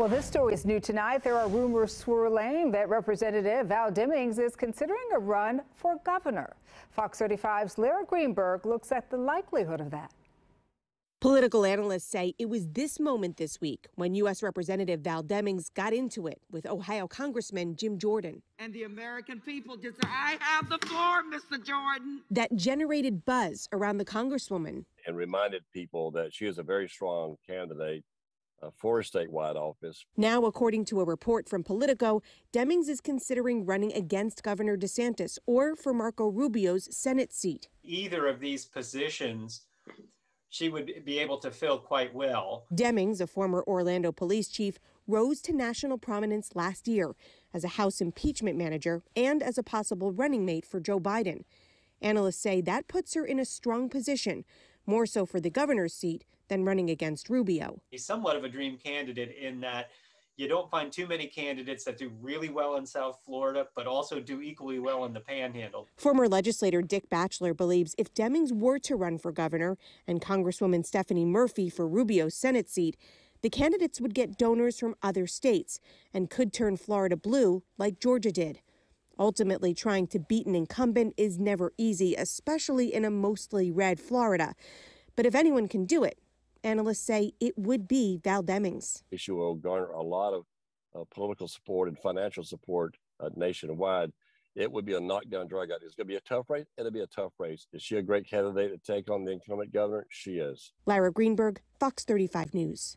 Well, this story is new tonight. There are rumors swirling that Representative Val Demings is considering a run for governor. Fox 35's Lara Greenberg looks at the likelihood of that. Political analysts say it was this moment this week when U.S. Representative Val Demings got into it with Ohio Congressman Jim Jordan. And the American people just said, I have the floor, Mr. Jordan. That generated buzz around the Congresswoman. And reminded people that she is a very strong candidate for a statewide office. Now, according to a report from Politico, Demings is considering running against Governor DeSantis or for Marco Rubio's Senate seat. Either of these positions she would be able to fill quite well. Demings, a former Orlando police chief, rose to national prominence last year as a House impeachment manager and as a possible running mate for Joe Biden. Analysts say that puts her in a strong position, more so for the governor's seat than running against Rubio. He's somewhat of a dream candidate in that you don't find too many candidates that do really well in South Florida, but also do equally well in the panhandle. Former legislator Dick Batchelor believes if Demings were to run for governor and Congresswoman Stephanie Murphy for Rubio's Senate seat, the candidates would get donors from other states and could turn Florida blue like Georgia did. Ultimately, trying to beat an incumbent is never easy, especially in a mostly red Florida. But if anyone can do it, Analysts say it would be Val Demings. She will garner a lot of uh, political support and financial support uh, nationwide. It would be a knockdown drag out. It's going to be a tough race. It'll be a tough race. Is she a great candidate to take on the incumbent governor? She is. Lyra Greenberg, Fox 35 News.